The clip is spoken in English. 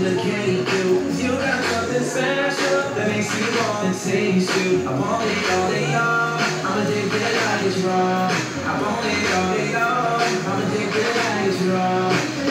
look at you. You got something special that makes me want to taste you. I want it all day long. I'm addicted like it's wrong. I want it all day long. I'm addicted like it's wrong.